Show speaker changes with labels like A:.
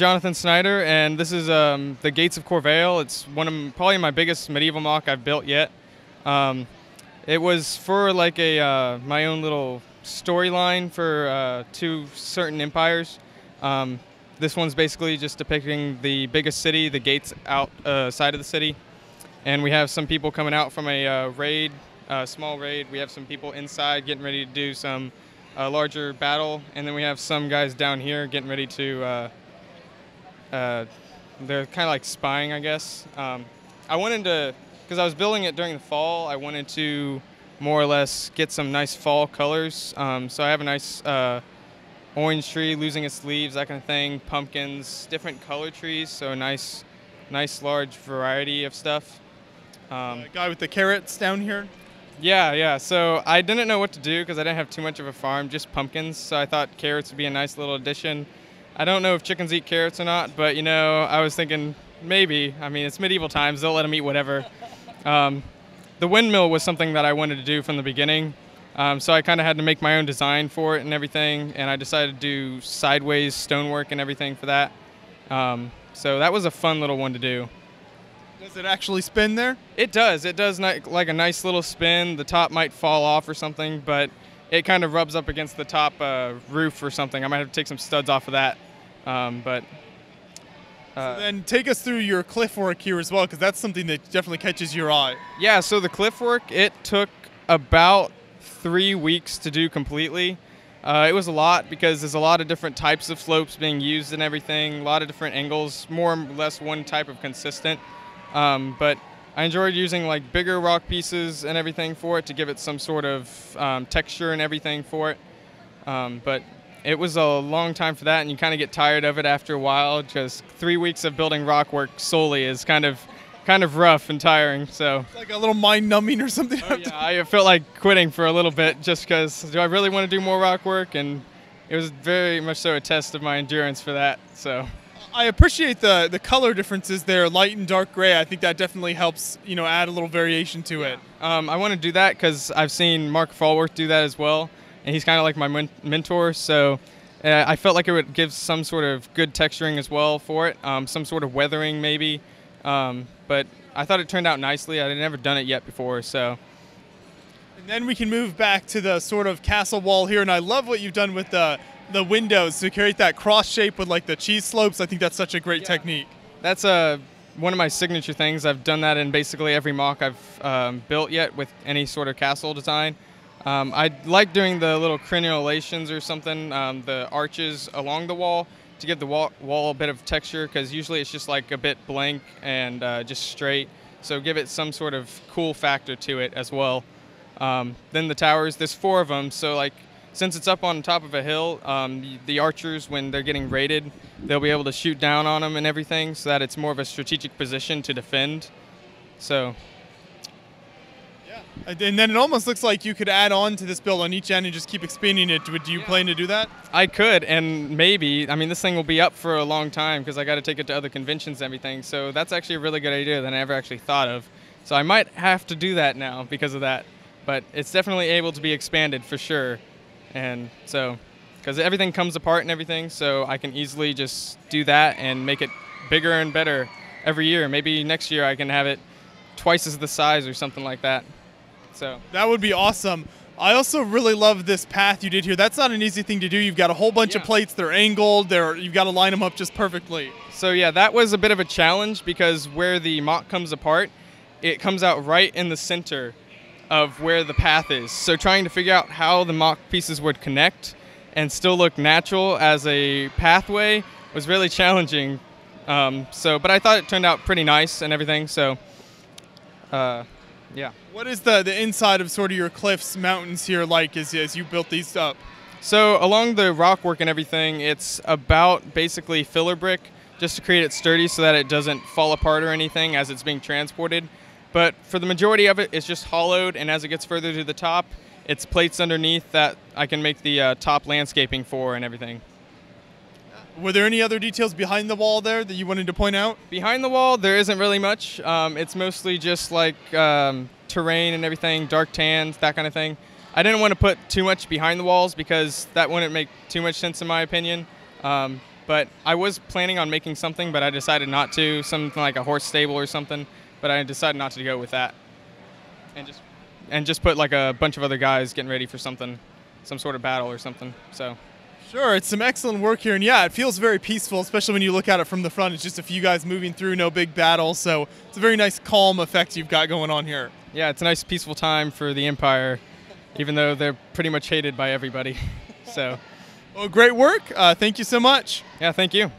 A: Jonathan Snyder, and this is um, the Gates of Corvale. It's one of probably my biggest medieval MOC I've built yet. Um, it was for like a uh, my own little storyline for uh, two certain empires. Um, this one's basically just depicting the biggest city, the gates outside uh, of the city, and we have some people coming out from a uh, raid, a small raid. We have some people inside getting ready to do some uh, larger battle, and then we have some guys down here getting ready to. Uh, they're kind of like spying, I guess. Um, I wanted to, because I was building it during the fall. I wanted to more or less get some nice fall colors. Um, so I have a nice uh, orange tree losing its leaves, that kind of thing. Pumpkins, different color trees, so a nice, nice large variety of stuff.
B: Um, guy with the carrots down here.
A: Yeah, yeah. So I didn't know what to do because I didn't have too much of a farm, just pumpkins. So I thought carrots would be a nice little addition. I don't know if chickens eat carrots or not, but you know, I was thinking maybe. I mean, it's medieval times; they'll let them eat whatever. Um, the windmill was something that I wanted to do from the beginning. Um, so I kind of had to make my own design for it and everything, and I decided to do sideways stonework and everything for that. Um, so that was a fun little one to do.
B: Does it actually spin there?
A: It does. It does like a nice little spin. The top might fall off or something, but it kind of rubs up against the top uh, roof or something. I might have to take some studs off of that. Um, but
B: uh, so then take us through your cliff work here as well, because that's something that definitely catches your eye.
A: Yeah. So the cliff work it took about three weeks to do completely. Uh, it was a lot because there's a lot of different types of slopes being used and everything, a lot of different angles, more or less one type of consistent. Um, but I enjoyed using like bigger rock pieces and everything for it to give it some sort of um, texture and everything for it. Um, but it was a long time for that, and you kind of get tired of it after a while because three weeks of building rock work solely is kind of kind of rough and tiring. So
B: it's like a little mind numbing or something.
A: Oh, yeah, I felt like quitting for a little bit just because do I really want to do more rock work? And it was very much so a test of my endurance for that. So.
B: I appreciate the the color differences there, light and dark gray. I think that definitely helps, you know, add a little variation to it.
A: Um, I want to do that because I've seen Mark Falworth do that as well, and he's kind of like my men- mentor. So uh, I felt like it would give some sort of good texturing as well for it, um, some sort of weathering maybe. Um, but I thought it turned out nicely. I had never done it yet before, so.
B: And then we can move back to the sort of castle wall here, and I love what you've done with the the windows to create that cross shape with like the cheese slopes. I think that's such a great yeah. technique.
A: That's a uh, one of my signature things. I've done that in basically every MOC I've um, built yet with any sort of castle design. Um, I like doing the little crenulations or something, um, the arches along the wall to give the wall, wall a bit of texture because usually it's just like a bit blank and uh, just straight. So give it some sort of cool factor to it as well. Um, then the towers, there's four of them. So like since it's up on top of a hill, um, the archers, when they're getting raided, they'll be able to shoot down on them and everything so that it's more of a strategic position to defend. So Yeah.
B: and then it almost looks like you could add on to this build on each end and just keep expanding it. Would you yeah. plan to do that?
A: I could, and maybe. I mean, this thing will be up for a long time because I got to take it to other conventions and everything. So that's actually a really good idea that I never actually thought of. So I might have to do that now because of that. But it's definitely able to be expanded for sure. And so, because everything comes apart and everything, so I can easily just do that and make it bigger and better every year. Maybe next year I can have it twice as the size or something like that. So
B: that would be awesome. I also really love this path you did here. That's not an easy thing to do. You've got a whole bunch yeah. of plates. They're angled. They're you've got to line them up just perfectly.
A: So yeah, that was a bit of a challenge because where the MOC comes apart, it comes out right in the center of where the path is. So trying to figure out how the MOC pieces would connect and still look natural as a pathway was really challenging. Um, so, but I thought it turned out pretty nice and everything. So. Uh, yeah.
B: What is the, the inside of sort of your cliffs, mountains here like as, as you built these up?
A: So along the rock work and everything, it's about basically filler brick just to create it sturdy so that it doesn't fall apart or anything as it's being transported. But for the majority of it, it's just hollowed, and as it gets further to the top, it's plates underneath that I can make the uh, top landscaping for and everything.
B: Were there any other details behind the wall there that you wanted to point out?
A: Behind the wall, there isn't really much. Um, it's mostly just like um, terrain and everything, dark tans, that kind of thing. I didn't want to put too much behind the walls because that wouldn't make too much sense in my opinion. Um, But I was planning on making something, but I decided not to, something like a horse stable or something. But I decided not to go with that, and just and just put like a bunch of other guys getting ready for something, some sort of battle or something. So.
B: Sure, it's some excellent work here, and yeah, it feels very peaceful, especially when you look at it from the front. It's just a few guys moving through, no big battle, so it's a very nice, calm effect you've got going on here.
A: Yeah, it's a nice, peaceful time for the Empire, even though they're pretty much hated by everybody. so.
B: Well, great work. Uh, thank you so much.
A: Yeah, thank you.